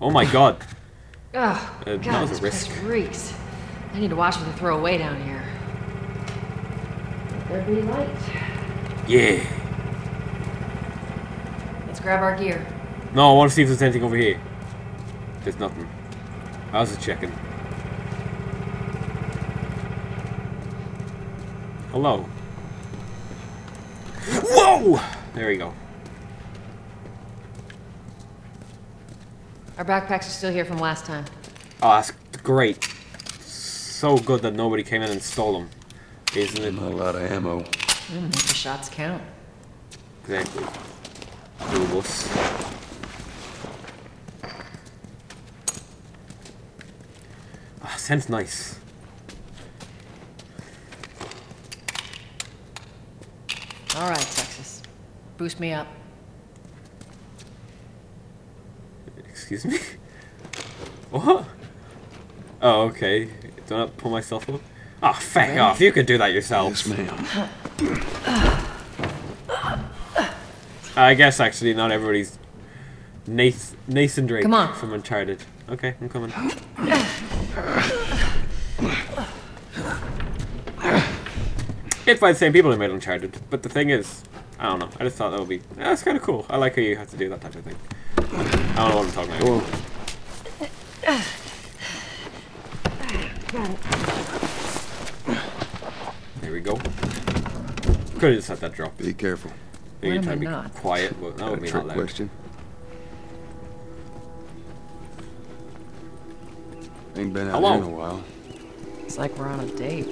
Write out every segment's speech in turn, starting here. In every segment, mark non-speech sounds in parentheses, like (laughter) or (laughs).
Oh my god. Oh, Uh, that God, was a risk. reeks. I need to watch what they throw away down here. Let there be light. Yeah. Let's grab our gear. No, I want to see if there's anything over here. There's nothing. I was just checking. Hello. Whoa! There we go. Our backpacks are still here from last time. Oh, that's great. So good that nobody came in and stole them. Isn't it? Not a lot of ammo. Mm, make the shots count. Exactly. Two of us. Ah, scent's nice. All right, Texas. Boost me up. Excuse me? (laughs) What? Oh, okay. Do I not pull myself up? Ah, fuck Ready? off. You could do that yourself. Yes, ma'am. I guess, actually, not everybody's Nathan, Nathan Drake Come on. from Uncharted. Okay, I'm coming. It's by the same people who made Uncharted, but the thing is, I don't know. I just thought that would be. That's kind of cool. I like how you have to do that type of thing. I don't know what I'm talking about. Whoa. There we go. Could have just let that drop. Be careful. Maybe When try to be not? quiet, but that Got would a be trick not loud. question. Ain't been out here in a while. It's like we're on a date.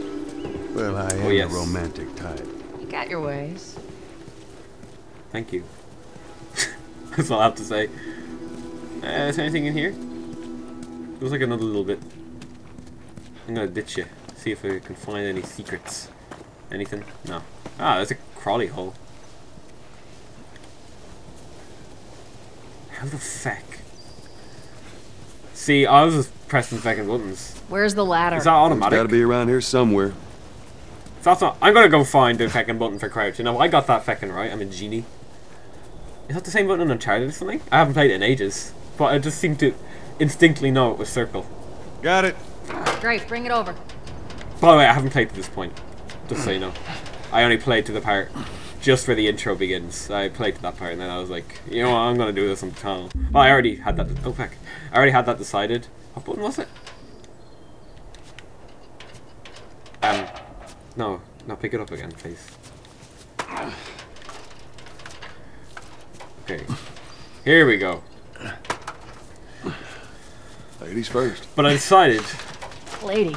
Well, I oh, am Oh, yes. a romantic type. You got your ways. Thank you. (laughs) That's all I have to say. Uh, is there anything in here? Looks like another little bit. I'm gonna ditch you. See if I can find any secrets. Anything? No. Ah, there's a crawly hole. How the feck? See, I was just pressing fucking buttons. Where's the ladder? Is that It's automatic? gotta be around here somewhere. If that's not, I'm gonna go find the fucking button for crouch. You know, I got that fucking right. I'm a genie. Is that the same button in Uncharted or something? I haven't played it in ages, but I just seem to instinctively know it was circle. Got it. Great, bring it over. By the way, I haven't played to this point. Just so you know, I only played to the part just where the intro begins. I played to that part, and then I was like, you know what, I'm gonna do this on the channel. Well, I already had that. Oh fuck! I already had that decided. What button was it? Um, no, no, pick it up again, please. Okay, here we go. Ladies first. But I decided Lady,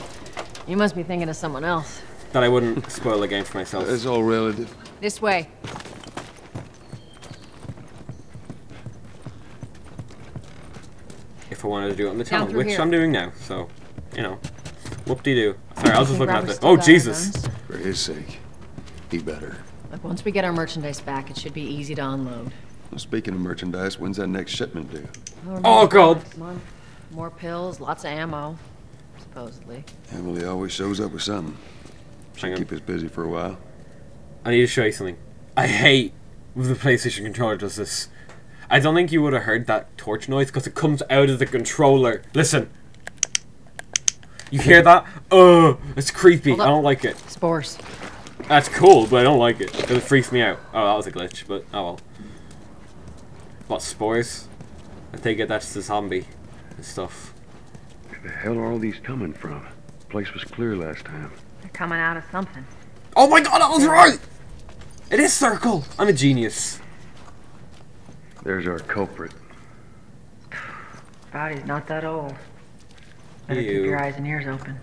you must be thinking of someone else. that I wouldn't spoil the game for myself. It's all relative. This way. if I wanted to do it on the Down channel, through which here. I'm doing now. So, you know, whoop-de-doo. Sorry, I was just looking at Robert's the. still Oh Jesus! For his sake. be better. Look, once we get our merchandise back, it should be easy to unload. Well, speaking of merchandise, when's that next shipment due? Oh, God. More pills, lots of ammo. Supposedly. Emily always shows up with something. Hang Should on. keep us busy for a while. I need to show you something. I hate when the PlayStation controller does this. I don't think you would have heard that torch noise because it comes out of the controller. Listen. You hear that? Oh, it's creepy. Hold I up. don't like it. Spores. That's cool, but I don't like it. 'cause It freaks me out. Oh, that was a glitch, but oh well. What, spores? I take it that's the zombie and stuff. Where the hell are all these coming from? The Place was clear last time. They're coming out of something. Oh my god, I was right! It is circle! I'm a genius. There's our culprit. Body's not that old. Better keep your eyes and ears open.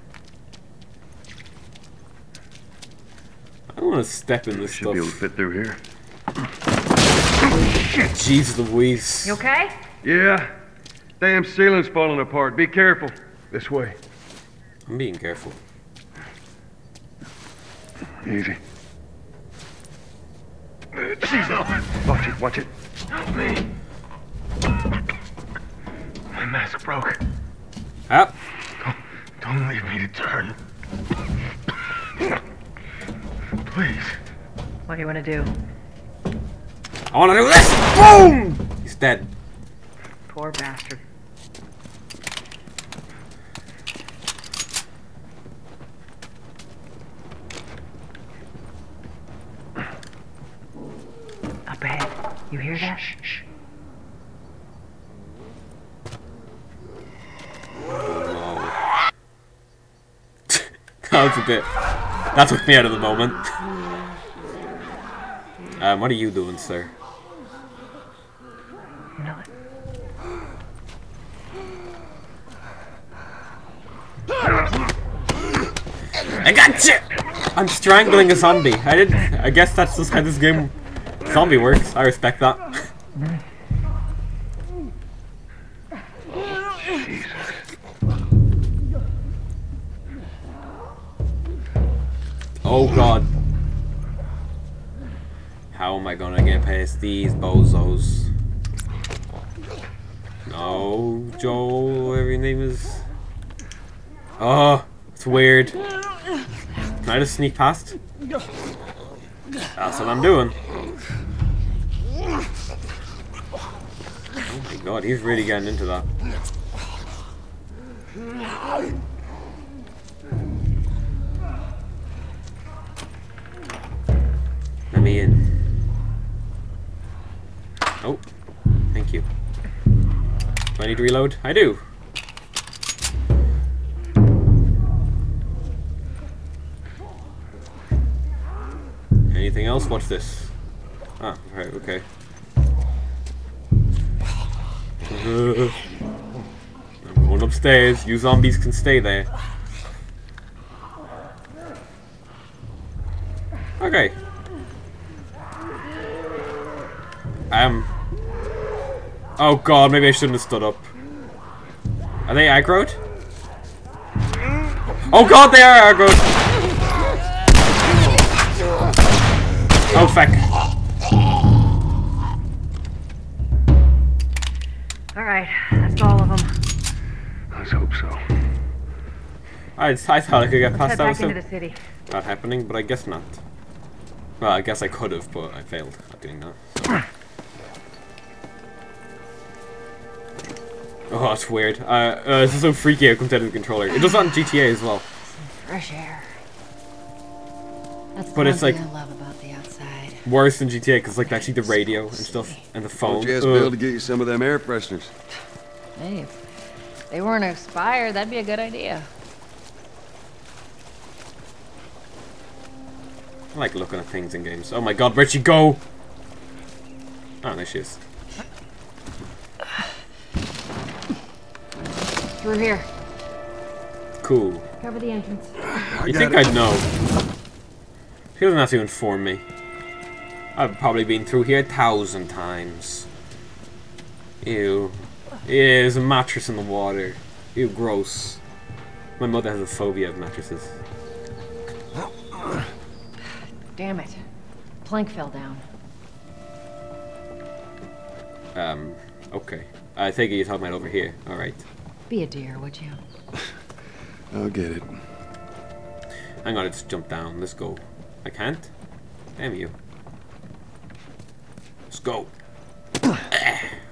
I don't want to step in this Should be able to fit through here. Jeez Louise. You okay? Yeah. Damn ceiling's falling apart. Be careful. This way. I'm being careful. Easy. Watch it, watch it. Help me. My mask broke. Ah, Don't leave me to turn. Please. What do you want to do? I want to do this! Boom! He's dead. Poor bastard. Up ahead. You hear that? Shh. Oh, no. (laughs) that was a bit. That took me out of the moment. Um, what are you doing, sir? No. I got you! I'm strangling a zombie. I didn't. I guess that's just how this game zombie works. I respect that. Oh god. How am I gonna get past these bozos? No, Joel, whatever your name is. Oh, it's weird. Can I just sneak past? That's what I'm doing. Oh my god, he's really getting into that. Let me in. I need to reload? I do. Anything else? What's this? Ah, right, okay. I'm going upstairs. You zombies can stay there. Okay. Um. Oh god, maybe I shouldn't have stood up. Are they aggroed? Oh god, they are aggroed! Oh fuck. All right, that's all of them. Let's hope so. I, I thought I could get Head past that back into without the city. that happening, but I guess not. Well, I guess I could have, but I failed at doing that. so. Oh, that's weird. Uh, uh, this is so freaky how it comes out of the controller. It does that in GTA as well. Fresh air. That's the But it's like- I love about the outside. Worse than GTA, because like actually the radio and stuff, and the phone. Don't you ask Bill to get you some of them air fresheners? Hey, if they weren't expired, that'd be a good idea. I like looking at things in games. Oh my god, where'd she go? Oh, there she is. Through here. Cool. Cover the entrance. (sighs) You think I'd know? She doesn't have to inform me. I've probably been through here a thousand times. Ew. Yeah, there's a mattress in the water. Ew, gross. My mother has a phobia of mattresses. Damn it. Plank fell down. Um, okay. I think it you're talking about over here. Alright. Be a dear, would you? (sighs) I'll get it. Hang on, let's jump down. Let's go. I can't? Damn you. Let's go. (coughs)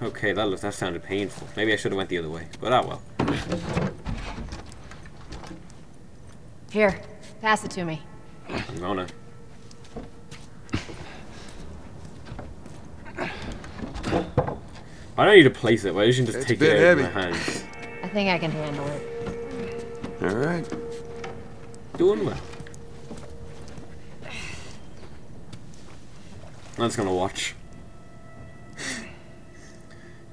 Okay, that, that sounded painful. Maybe I should have went the other way. But ah well. Here, pass it to me. I'm gonna. I don't need to place it. Why don't you just It's take it out of my hands? I think I can handle it. All right. Doing well. I'm just gonna watch.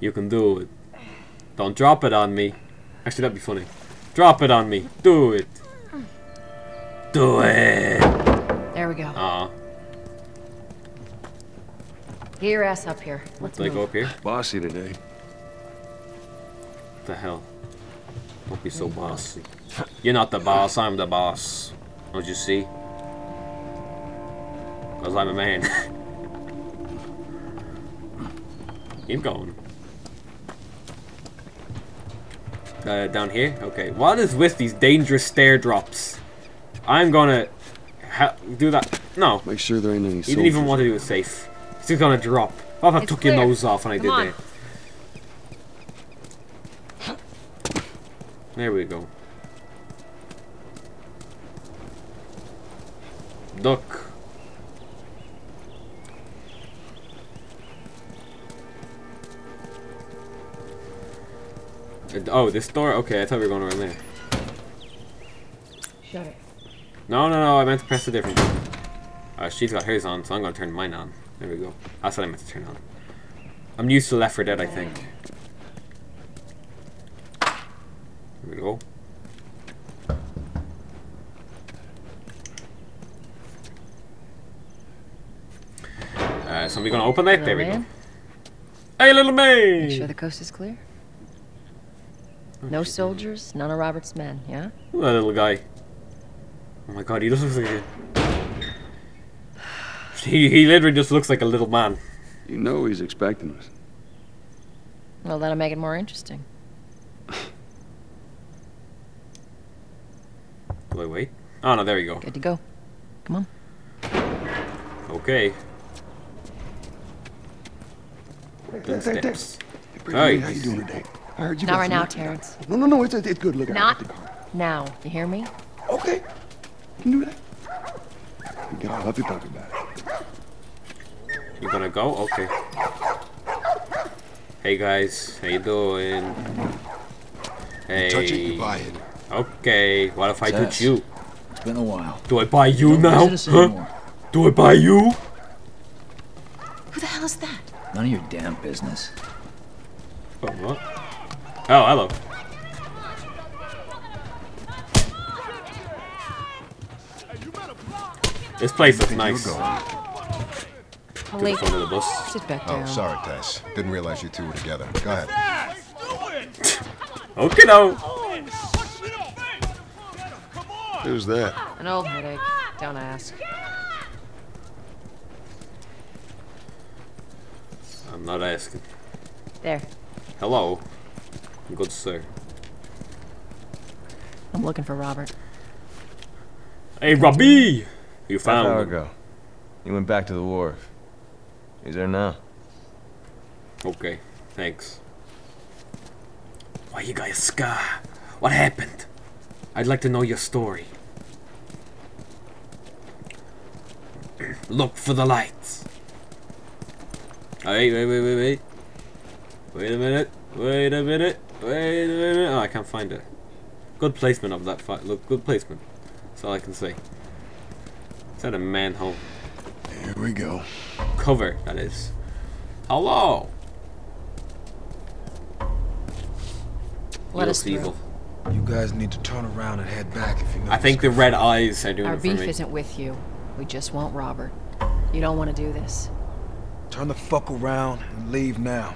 you can do it. Don't drop it on me. Actually, that'd be funny. Drop it on me. Do it. Do it. There we go. Aw. Get your ass up here. Let's Did I move. go up here? Bossy today. What the hell? Don't be so bossy. You're not the boss, I'm the boss. Don't you see? Because I'm a man. (laughs) Keep going. Uh, down here? Okay. What is with these dangerous stair drops? I'm gonna ha do that. No. Make sure there ain't any He didn't even want to do it safe. He's just gonna drop. What if I It's took your nose off when I Come did on. that? There we go. Duck. Oh, this door? Okay, I thought we were going around there. Shut it. No, no, no, I meant to press a different button. Uh, she's got hers on, so I'm going to turn mine on. There we go. That's what I meant to turn on. I'm used to Left 4 Dead, I think. There we go. Uh, so we're gonna open it? There we go. Hey, little man! Make sure the coast is clear. No soldiers, none of Robert's men, yeah? That little guy. Oh my god, he just looks like a... (sighs) He, he literally just looks like a little man. You know he's expecting us. Well, that'll make it more interesting. Do I wait? Oh no, there we go. Good to go. Come on. Okay. Hey, Then hey, hey, steps. hey, Brittany, Hey. how you doing today? I heard you Not got right now, Terrence. No, no, no, it's, it's good. Look, I Not the car. now. You hear me? Okay, can do that. You get all huffy puffy about it. You gonna go? Okay. Hey guys, how you doing? Hey. Touch it, you buy it. Okay, what if I touch you? It's been a while. Do I buy you Don't now? Huh? Do I buy you? Who the hell is that? None of your damn business. Oh, what? Oh, hello. This place looks nice. You're To going. Holy, the front of the bus. sit back Oh, sorry, Tess. Didn't realize you two were together. Go ahead. (laughs) Okay, now. Who's that? An old headache. Don't ask. I'm not asking. There. Hello. Good sir. I'm looking for Robert. Hey, Robbie! You found Half found hour him. ago. He went back to the wharf. He's there now. Okay, thanks. Why you got a scar? What happened? I'd like to know your story. Look for the lights. Wait, wait, wait, wait, wait. Wait a minute. Wait a minute. Wait a minute. Oh, I can't find it. Good placement of that fight. Look, good placement. That's all I can say. Is that a manhole? Here we go. Cover, that is. Hello! Let He us looks through. Evil. You guys need to turn around and head back if you know. I think the red eyes are doing Our it for beef me. isn't with you. We just want Robert. You don't want to do this. Turn the fuck around and leave now.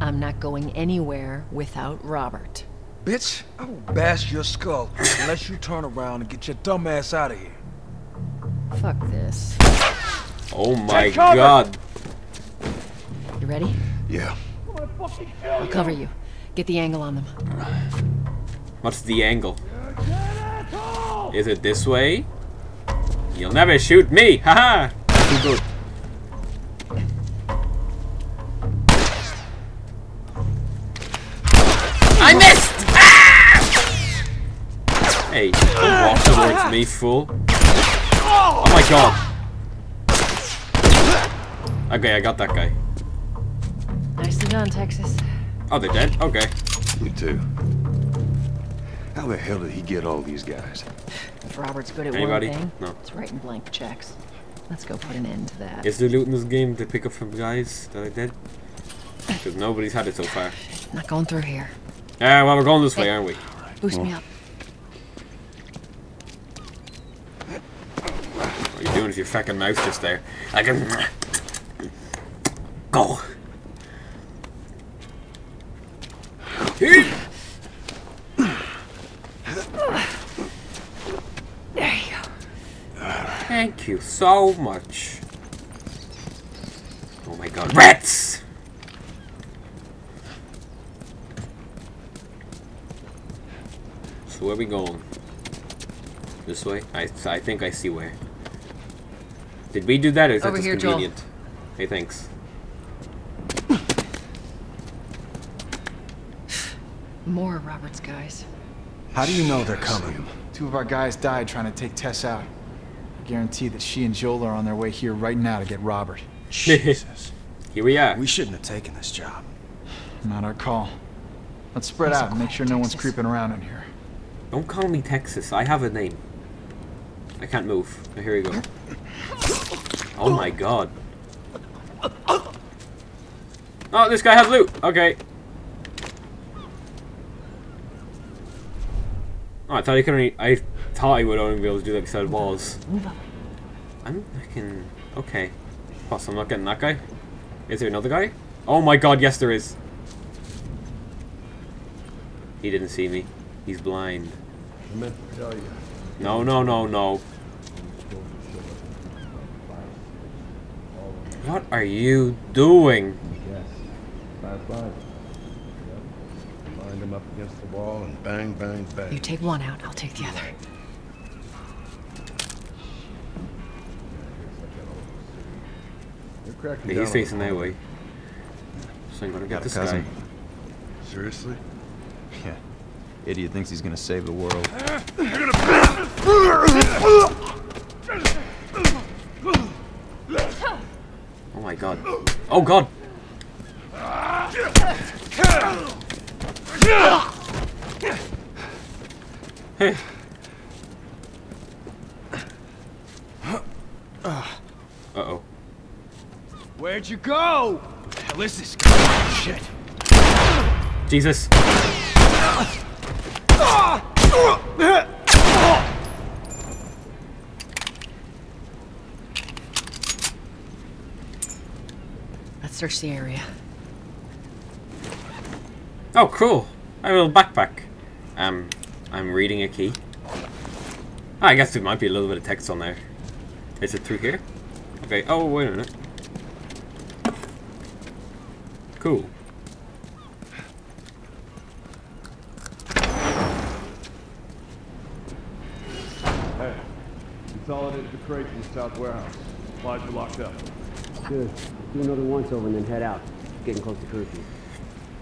I'm not going anywhere without Robert. Bitch, I will bash your skull unless you turn around and get your dumb ass out of here. Fuck this. Oh my god. You ready? Yeah. I'll cover you. Get the angle on them. What's the angle? Is it this way? You'll never shoot me! (laughs) Haha! Too good. I missed! Ah! Hey, don't walk towards me, fool. Oh my god. Okay, I got that guy. Nicely done, Texas. Oh, they're dead? Okay. You too. How the hell did he get all these guys? If Robert's good at Anybody? one thing, No. it's writing blank checks. Let's go put an end to that. Is there loot in this game to pick up from guys that are dead? Because nobody's had it so far. Not going through here. Ah, well, we're going this way, aren't we? Boost me up. What are you doing with your fucking mouth just there? I can... Go! There you go. Thank you so much. Oh my god. Rats! So where we going? This way? I, I think I see where. Did we do that or is that just here, Joel. convenient? Hey, thanks. More of Robert's guys. How do you know they're coming? Two of our guys died trying to take Tess out. I guarantee that she and Joel are on their way here right now to get Robert. (laughs) Jesus. Here we are. We shouldn't have taken this job. Not our call. Let's spread out and make sure no one's creeping around in here. Don't call me Texas. I have a name. I can't move. Oh, here we go. Oh my god. Oh, this guy has loot. Okay. Oh, I thought he could only. I thought he would only be able to do that because I had walls. I'm fucking. Okay. Plus, I'm not getting that guy. Is there another guy? Oh my god, yes, there is. He didn't see me. He's blind. I meant to tell you. No, no, no, no. What are you doing? Yes. Fast line. Yep. Lined him up against the wall and bang, bang, bang. You take one out, I'll take the other. They're cracking Yeah, down he's facing that way. So I'm gonna get this cousin. guy. Seriously? Yeah. Idiot thinks he's gonna save the world. Oh my god. Oh god! Hey. Where'd you go? The hell is this guy? Shit. Jesus. Let's search the area. Oh, cool. I have a little backpack. Um, I'm reading a key. Ah, I guess there might be a little bit of text on there. Is it through here? Okay. Oh, wait a minute. Cool. Hey, consolidated the crates in the south warehouse. Supplies are locked up. Good. Do another once over and then head out. Getting close to curfew.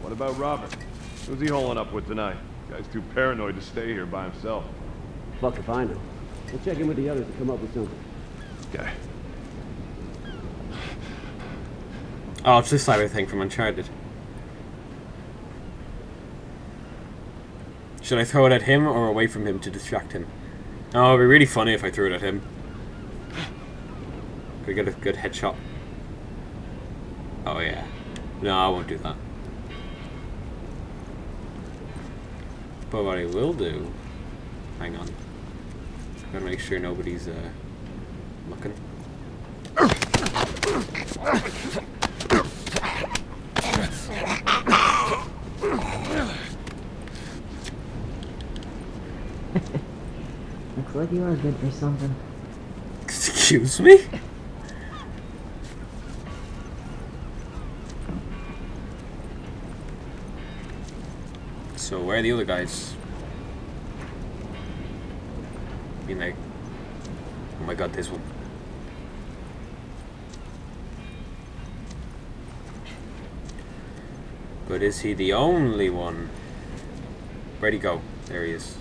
What about Robert? Who's he holing up with tonight? Guy's too paranoid to stay here by himself. Fuck if I know. We'll check in with the others to come up with something. Okay. Oh, it's this cyber thing from Uncharted. Should I throw it at him or away from him to distract him? Oh, it'd be really funny if I threw it at him. Could get a good headshot? Oh yeah. No, I won't do that. But what I will do... Hang on. Gotta make sure nobody's, uh, looking. You are good for something. Excuse me? So where are the other guys? I mean like Oh my god, this one. But is he the only one? Where'd he go? There he is.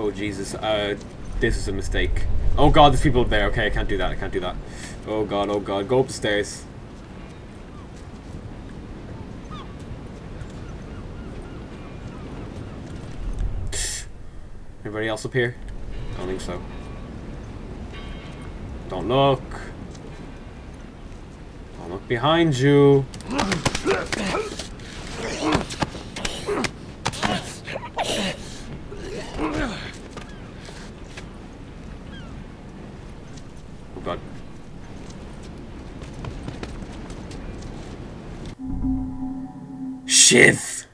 Oh Jesus, uh, this is a mistake. Oh god, there's people there. Okay, I can't do that, I can't do that. Oh god, oh god, go up the stairs. Everybody else up here? I don't think so. Don't look. Don't look behind you. Oh god. So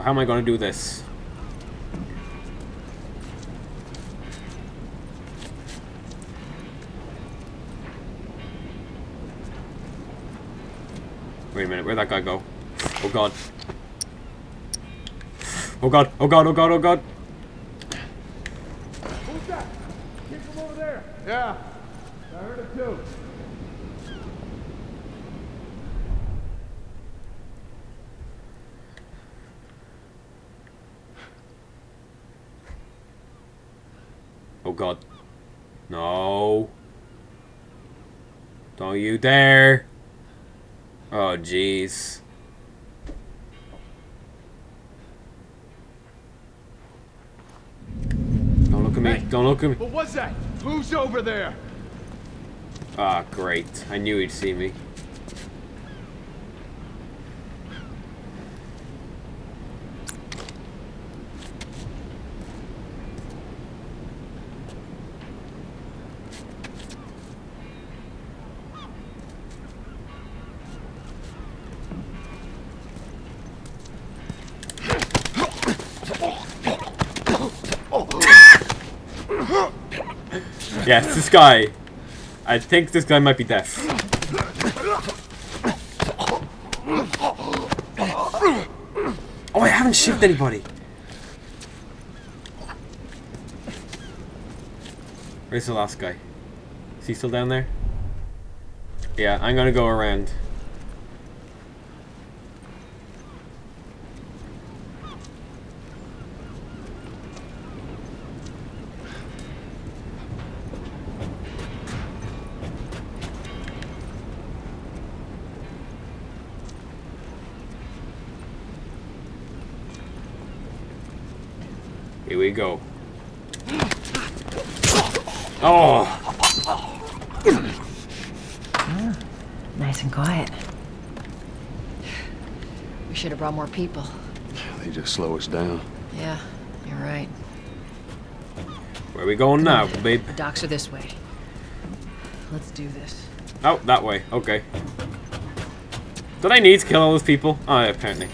how am I going to do this? Wait a minute, where'd that guy go? Oh god. Oh god, oh god, oh god, oh god. Who's that? Kid from over there. Yeah. I heard it too. Oh god. No. Don't you dare. Oh jeez. Don't look at me. Don't look at me. What was that? Who's over there? Ah, great. I knew he'd see me. (laughs) Yes, this guy. I think this guy might be deaf. Oh, I haven't shipped anybody. Where's the last guy? Is he still down there? Yeah, I'm gonna go around. We go. Oh! (sighs) Nice and quiet. We should have brought more people. They just slow us down. Yeah, you're right. Where are we going now, babe? The docks are this way. Let's do this. Oh, that way. Okay. Did I need to kill all those people? Oh, yeah, apparently.